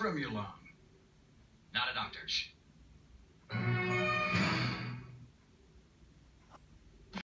Fremulon. Not a doctor.